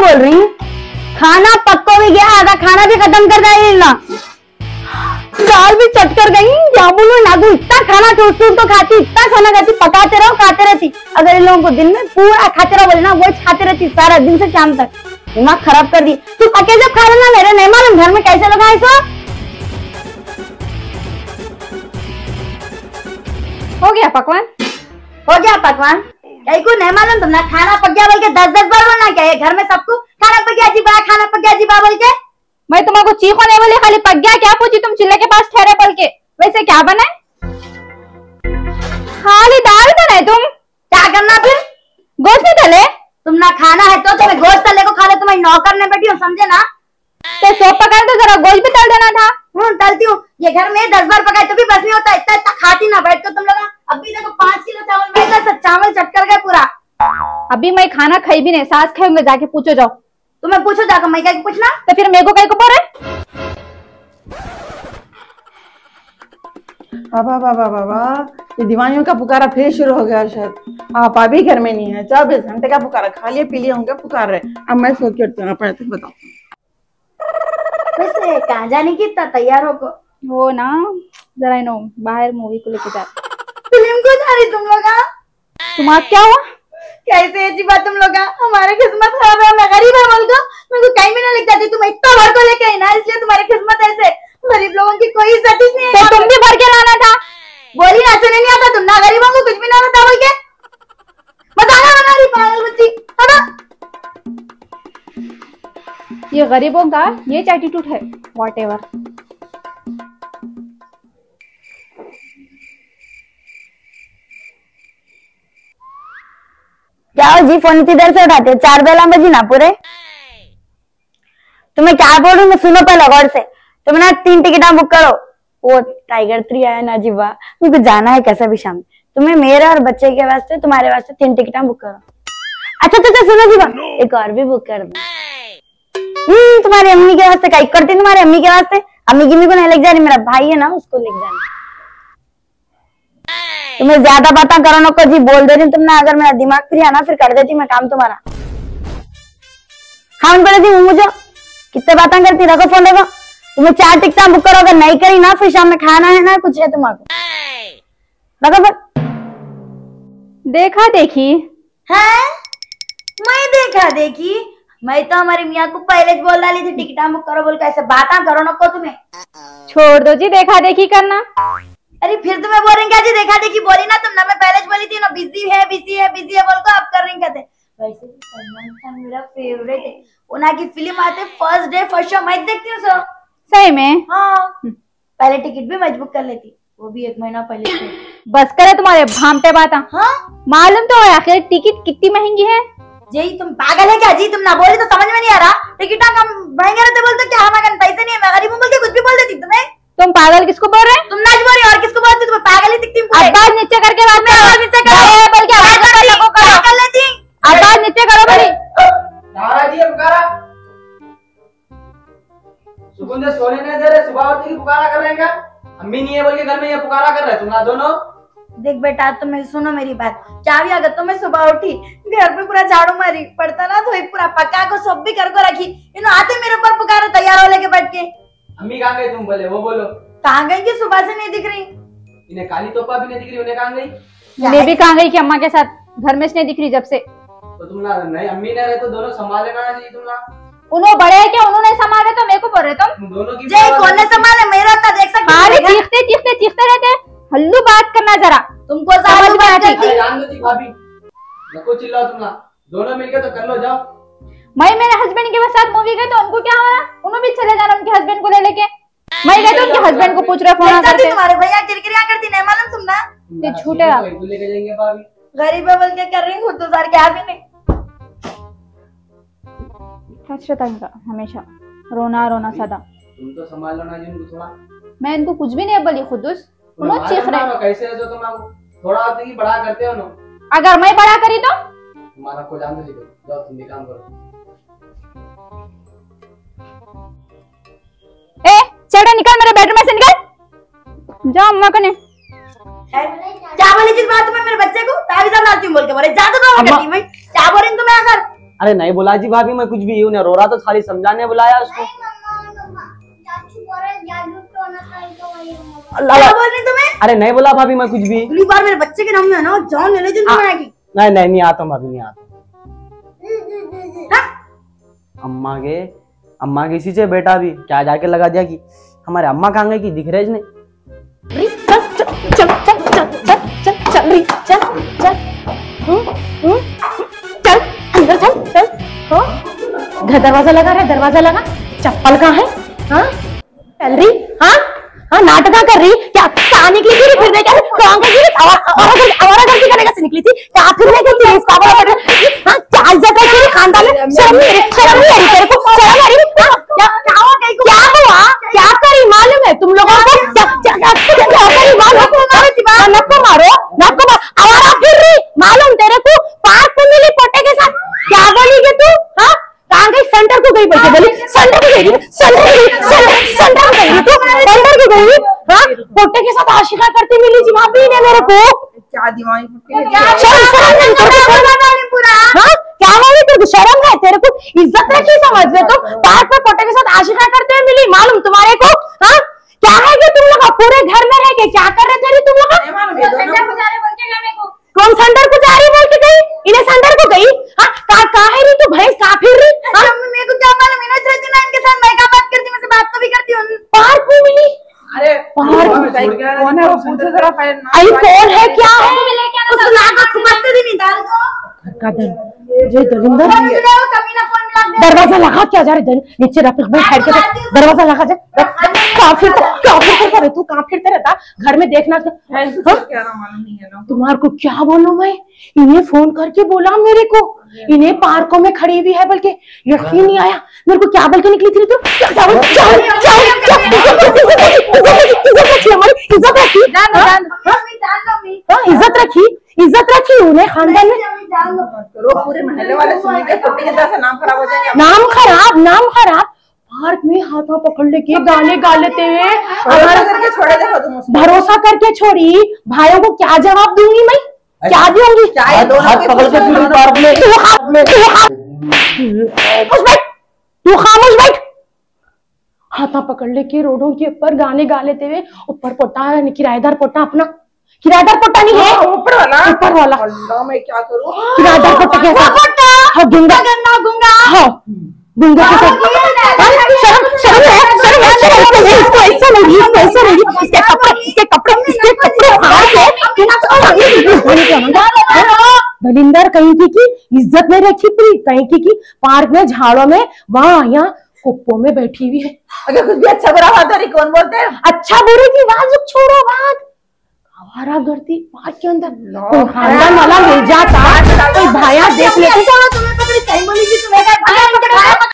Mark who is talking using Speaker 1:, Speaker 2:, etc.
Speaker 1: बोल रही हूँ? खाना पक्को भी गया, आधा खाना भी खत्म कर गई ना दाल भी चट कर गई, क्या बोलू? नागू इतना खाना टूट टूट तो खाती, इतना खाना खाती, पकाते रहो, खाते रहती। अगर इन लोगों को दिन में पूरा खाते रहो, बोले ना वो खाते रहती सारा दिन से शाम तक। दिमाग खराब कर दी तू अकेले खा लेना मेरे नहीं मालूम घर में कैसे लोग आए सो
Speaker 2: हो गया पकवान?
Speaker 1: हो गया पकवान? कहीं को नहीं मालूम तुमने खाना पक गया, बोल के दस दस बार है घर में सबको। खाना पक गया जी बा खाना पक गया जी बा बोल के।
Speaker 2: मैं तुम्हारे चीखो नहीं बोली खाली पक गया क्या पूछी तुम? चिल्ले के पास ठहरे बोल के। वैसे क्या बनाए खाली दाल बनाए तुम।
Speaker 1: क्या करना फिर?
Speaker 2: गोश्त नहीं डाले
Speaker 1: तुम ना खाना है तो तुम्हें गोश्त तले को खा ले तुम्हें नौकर ने बैठी हो समझे ना?
Speaker 2: तो सोप पकाए तो जरा गोश्त भी तल देना था।
Speaker 1: हूँ तलती हूँ। ये घर में दस बार पकाए तो भी बस नहीं होता। इतना इतना खाती ना बैठ कर तुम लोग। अभी देखो पाँच किलो चावल सब चावल चट कर गए पूरा।
Speaker 2: अभी मैं खाना खाई भी नहीं सास खाऊँगे जाके पूछो जाओ।
Speaker 1: तुम्हें पूछो जाकर मैं क्या पूछना?
Speaker 2: तो फिर मेरे को कहीं को बोल रहे?
Speaker 3: बाबा बाबा बाबा ये दीवानियों का पुकारा फिर शुरू हो गया शायद। आप अभी घर में नहीं है चौबीस घंटे का पुकारा खा लिए पी लिए होंगे पुकार रहे अब मैं सो के उठती हूँ अपने तक बताओ।
Speaker 1: वैसे कहाँ जाने की इतना तैयार हो
Speaker 2: वो ना जरा नो बाहर मूवी को लेके जा।
Speaker 1: फ़िल्म को जा रही तुम लोग हाँ?
Speaker 2: तुम्हारा क्या हुआ?
Speaker 1: कैसे अच्छी बात तुम लोग हाँ? हमारे किस्मत खराब है मैं गरीब है बोल को मेरे को कहीं भी ना लिख जाती तुम इतना भर को लेके आई ना इसलिए तुम्हारी किस्मत ऐसे। गरीब लोगों की कोई इज़्ज़त ही नहीं
Speaker 2: तो
Speaker 1: है
Speaker 2: तुम भी भर के लाना था।
Speaker 1: बोली ना सुने नहीं आता तुम ना गरीबों को कुछ भी ना बता बोल के। बना रही पागल बच्ची।
Speaker 2: ये गरीबों का ये एटीट्यूड है वॉट एवर
Speaker 1: जाओ जी फ़ोन देर से उठाते चार बेला बजी ना पूरे? तुम्हें क्या बोल? रही हूँ मैं सुनो पहले गौर से। तुम ना तीन टिकटा बुक करो। वो टाइगर थ्री आया ना जी वाह मुझे जाना है कैसा भी शाम। तुम्हें मेरे और बच्चे के वास्ते, तुम्हारे वास्ते तीन टिकटा बुक करो। अच्छा अच्छा सुनो जी वाह एक और भी बुक कर दो। हम्म तुम्हारी अम्मी के वास्ते कई करती तुम्हारी अम्मी के वास्ते। अम्मी गिम्मी को नहीं लेके जा रही, मेरा भाई है ना, उसको लेके जाना। तुम्हें ज़्यादा बातें करो नको जी बोल दे रही तुम ना अगर मेरा दिमाग फ्री है ना फिर कर देती मैं काम तुम्हारा। हाँ देती हूँ मुझे। कितने बातें करती रखो फ़ोन रखो। तुम्हें चार टिकटा बुक करो अगर नहीं करी ना फिर शाम में खाना है ना कुछ है तुम्हारा रखो फिर
Speaker 2: देखा देखी?
Speaker 1: है? मैं देखा देखी। मैं तो हमारी मियाँ को पहले बोल डाली थी टिकटा बुक करो बोल के ऐसे बातें करो नको तुम्हें।
Speaker 2: छोड़ दो जी देखा देखी करना।
Speaker 1: अरे फिर तुम्हें बोल रही क्या जी? देखा देखी बोली ना तुम ना मैं पहले बोली थी ना बिज़ी है बिज़ी है बिज़ी है बोल को आप कर रही कहते वैसे भी सलमान खान मेरा फेवरेट है। उन्हें की फ़िल्म आते फ़र्स्ट डे फ़र्स्ट शो मैं देखती हूँ सर
Speaker 2: सही में?
Speaker 1: हाँ। पहले टिकट भी मैं बुक कर लेती। वो भी एक महीना पहले
Speaker 2: बस करे तुम्हारे भामटे बात।
Speaker 1: हाँ।
Speaker 2: मालूम तो है आखिर टिकट कितनी महँगी है?
Speaker 1: जी तुम पागल है क्या जी? तुम ना बोले तो समझ में नहीं आ रहा। टिकट कम महँगे रहते बोलते क्या? हमारे पैसे नहीं है मैं गरीब हूँ बोल कुछ भी बोल देती तुम्हें।
Speaker 2: तुम पागल किसको बोल रहे हैं?
Speaker 1: तुम ना बोल और तुम्हें पागल ही दिखती हूँ
Speaker 2: आवाज़ नीचे करके बात
Speaker 1: मैं आवाज़ नीचे करो।
Speaker 2: ए, बोल के आवाज़
Speaker 1: करती?
Speaker 2: करो, करो।
Speaker 1: लेती
Speaker 2: आवाज़ नीचे करो
Speaker 4: जी पुकारा सोने नहीं दे रहे सुबह उठ के पुकारा कर रहे हैं अम्मी नहीं है बोल के घर में ये पुकारा कर रहे तुम ना दोनों।
Speaker 1: देख बेटा तुम्हें सुनो मेरी बात। क्या भी अगर तुम्हें सुबह उठी घर पे पूरा झाड़ू मारी पड़ता ना तो पूरा पक्का को सब भी कर को रखी। इन आते मेरे ऊपर पुकारो तैयार हो लेके बैठ के।
Speaker 4: अम्मी कहाँ गए तुम बोले? वो बोलो।
Speaker 1: कहाँ गई कि सुबह से नहीं दिख रही?
Speaker 4: इन्हें काली तोपा भी नहीं दिख रही उन्हें कहाँ गई?
Speaker 2: मैं भी कहाँ गई कि अम्मा के साथ घर में से नहीं दिख रही जब से?
Speaker 4: तो तुम ना नहीं अम्मी नहीं रहे तो दोनों संभाले ना चाहिए तुम ना
Speaker 2: उन्होंने बड़े है क्या? उन्होंने संभाले तो मेरे को बोल रहे तुम?
Speaker 4: दोनों की
Speaker 1: जय कौन ने संभाले? मेरा तो देख सकते हो
Speaker 2: चीखते चीखते चीखते रहते हल्लू बात करना जरा।
Speaker 1: तुमको
Speaker 2: समझ में
Speaker 1: बात
Speaker 2: आती।
Speaker 1: करती
Speaker 4: अरे जान दो जी भाभी नको चिल्लाओ तुम ना दोनों मिलके तो कर लो जाओ।
Speaker 2: मैं मेरे हस्बैंड के साथ मूवी गए तो उनको क्या हो रहा? उन्होंने भी चले जाना उनके हस्बैंड को ले लेके। मैं गई तो उनके हस्बैंड को पूछ रहे फ़ोन
Speaker 1: करती तुम्हारे भैया किरकिरिया करती नहीं मालूम तुम ना
Speaker 2: ये झूठे आप।
Speaker 4: तो लेके जाएँगे भाभी।
Speaker 1: गरीब है बोल के कर रही हूँ खुद तो क्या भी नहीं?
Speaker 2: सच रहता इनका हमेशा। रोना रोना सदा।
Speaker 4: तुम तो संभाल लो ना जी उनको थोड़ा।
Speaker 2: मैं इनको कुछ भी नहीं बोली खुदूस उन्होंने चीख रहे
Speaker 4: कैसे हो तुम आपको थोड़ा होते कि बड़ा करते हो ना।
Speaker 2: अगर मैं बड़ा करी तो?
Speaker 4: तुम्हारा को जान दो जी। जाओ तुम भी काम करो।
Speaker 2: ए! चढ़ो निकल मेरे बेडरूम में से निकल। जाओ अम्मा कने
Speaker 1: क्या बोली जिस बात में मेरे बच्चे को। तावीजा डालती हूँ बोल के बोले ज़्यादा तो करती मैं क्या बोल रही हूँ तुम्हें अगर
Speaker 4: अरे नहीं बोला जी भाभी मैं कुछ भी उन्हें रो रहा तो खाली समझाने बुलाया उसको।
Speaker 1: रही तुम्हें?
Speaker 4: अरे नहीं बोला भाभी मैं कुछ भी।
Speaker 1: अगली बार मेरे बच्चे के नाम में ना जान ले लेती तुम्हें आएगी।
Speaker 4: नहीं नहीं नहीं आता हूँ भाभी नहीं आता
Speaker 1: हाँ?
Speaker 4: अम्मा के अम्मा के इसी से बेटा भी क्या जाके लगा दिया कि हमारे अम्मा कहाँ गए कि दिख रहे इसने
Speaker 5: हम्म, हम्म, हो दरवाज़ा लगा रहा है दरवाज़ा लगा चप्पल कहाँ है हाँ चल रही हाँ हाँ नाटक कर रही क्या क्या निकली थी फिर क्या कहाँ गई थी आवारा घर आवारा घर की करने से निकली थी क्या फिर गई थी इसका बोला कर हाँ क्या इज़्ज़त है तेरी खानदान में शर्म नहीं आ रही शर्म नहीं आ रही तेरे को शर्म आ रही हाँ, क्या क्या हुआ क्या हुआ क्या करी मालूम है तुम लोगों को क्या क्या क्या क्या करी मालूम हाँ, नको मारो नको मारो आवारा फिर रही मालूम तेरे को पार्क में मिली पोटे के साथ क्या बोली तू हाँ कहाँ गई सेंटर को गई बोल के बोली सेंटर को गई सेंटर को गई सेंटर को गई तू सेंटर को गई हाँ पोटे के साथ आशिका करती मिली जी भाभी ने मेरे को?
Speaker 3: क्या दिमाग
Speaker 5: शर्म शर्म नहीं तेरे को शर्म हाँ क्या बोली तेरे को शर्म है तेरे को इज़्ज़त रखी समझ ले तो पार्क में पोटे के साथ आशिका करते हुए मिली मालूम तुम्हारे को हाँ क्या है कि तुम लोग पूरे घर में रह के क्या कर रहे थे तुम लोग कौन संडर को जा रही बोल के गई इन्हें संडर को गई हाँ का का है रही तू भैंस का फिर रही हाँ
Speaker 1: मेरे को क्या मालूम इन्हें रहती ना इनके साथ मैं क्या बात करती मैं से बात तो भी करती हूँ
Speaker 5: पार्क में मिली
Speaker 3: अरे
Speaker 5: बाहर
Speaker 3: कौन है वो पूछो जरा पहले नाम
Speaker 5: आई कौन है क्या है
Speaker 1: उस नाक को खुपसते भी नहीं डाल दो
Speaker 5: का दर जय दविंदर
Speaker 1: कमीना फ़ोन मिला दे
Speaker 5: दरवाज़ा लगा क्या जा रही नीचे रख रख बैठ के दरवाज़ा लगा जा। कहाँ फिरता कहाँ फिरता रहे तू? कहाँ फिरते रहता घर में देखना हाँ?
Speaker 3: है ना।
Speaker 5: तुम्हारे को क्या बोलूँ मैं? इन्हें फ़ोन करके बोला मेरे को। इन्हें पार्कों में खड़ी हुई है बल्कि यकीन नहीं आया। मेरे को क्या बोल के निकली थी तू? रखी, इज़्ज़त रखी, इज़्ज़त रखी उन्हें खानदान में।
Speaker 3: नाम खराब
Speaker 5: नाम खराब। पार्क में हाथों पकड़ लेके गाने गा लेते हुए
Speaker 3: भरोसा करके छोड़े देखो तुम उसको।
Speaker 5: भरोसा करके छोड़ी भाइयों को क्या जवाब दूँगी मैं? क्या दूँगी?
Speaker 3: चाहे दोनों
Speaker 4: हाथ
Speaker 3: के
Speaker 4: पकड़ के
Speaker 3: पूछो,
Speaker 4: फिर
Speaker 3: दोनों-
Speaker 4: पार्क में
Speaker 5: तू खामोश बैठ। तू खामोश बैठ। हाथा पकड़ लेके रोडों के ऊपर गाने गा लेते हुए ऊपर पोटा है किराएदार पोटा अपना। किराएदार पोटा नहीं है?
Speaker 3: हाँ, ऊपर वाला।
Speaker 5: ऊपर वाला।
Speaker 3: अल्लाह मैं क्या करूँ?
Speaker 5: किराएदार पोटा कैसा हाँ गुंगा।
Speaker 1: गंदा गुंगा
Speaker 5: हाँ गुंगा के साथ। हाँ, शर्म शर्म है शर्म है शर्म है इसको ऐसा नहीं इसको ऐसा नहीं इसके कपड़े इसके कपड़े इसके कपड़े फाड़ के दलिंदर कहीं की की इज़्ज़त नहीं रखी पूरी कहीं की की पार्क में झाड़ों में वहाँ यहाँ कुप्पो में बैठी हुई है।
Speaker 3: अगर कुछ भी अच्छा बुरा बात हो कौन बोलते हैं।
Speaker 5: अच्छा बुरे की बात छोड़ो बात। आवारा गर्दी पार्क के अंदर। कोई खानदान वाला मिल जाता कोई भाया देख लेते।